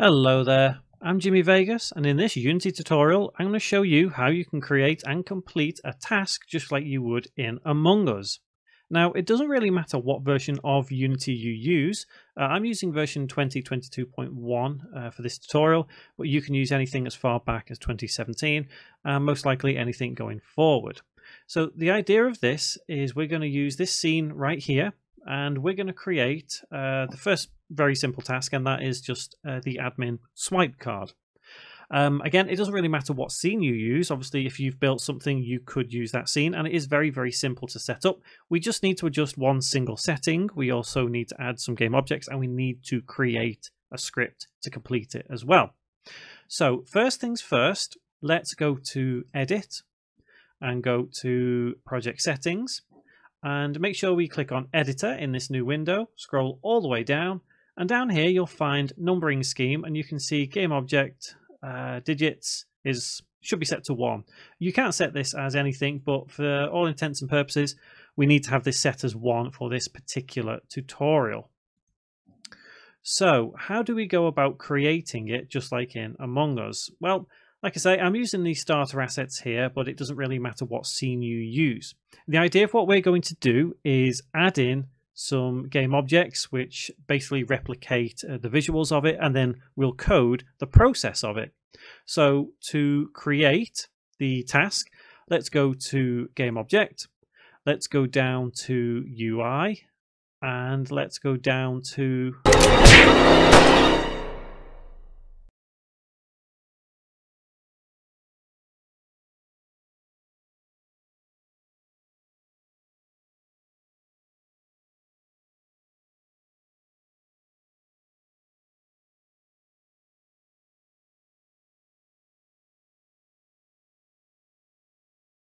Hello there, I'm Jimmy Vegas and in this Unity tutorial I'm going to show you how you can create and complete a task just like you would in Among Us. Now it doesn't really matter what version of Unity you use, uh, I'm using version 2022.1 uh, for this tutorial but you can use anything as far back as 2017 and most likely anything going forward. So the idea of this is we're going to use this scene right here and we're going to create uh, the first very simple task, and that is just uh, the admin swipe card. Um, again, it doesn't really matter what scene you use. Obviously, if you've built something, you could use that scene, and it is very, very simple to set up. We just need to adjust one single setting. We also need to add some game objects, and we need to create a script to complete it as well. So, first things first, let's go to Edit and go to Project Settings and make sure we click on editor in this new window scroll all the way down and down here you'll find numbering scheme and you can see game object uh, digits is should be set to one. You can't set this as anything but for all intents and purposes we need to have this set as one for this particular tutorial. So how do we go about creating it just like in among us? Well like I say, I'm using these starter assets here, but it doesn't really matter what scene you use. The idea of what we're going to do is add in some game objects which basically replicate uh, the visuals of it, and then we'll code the process of it. So to create the task, let's go to game object, let's go down to UI, and let's go down to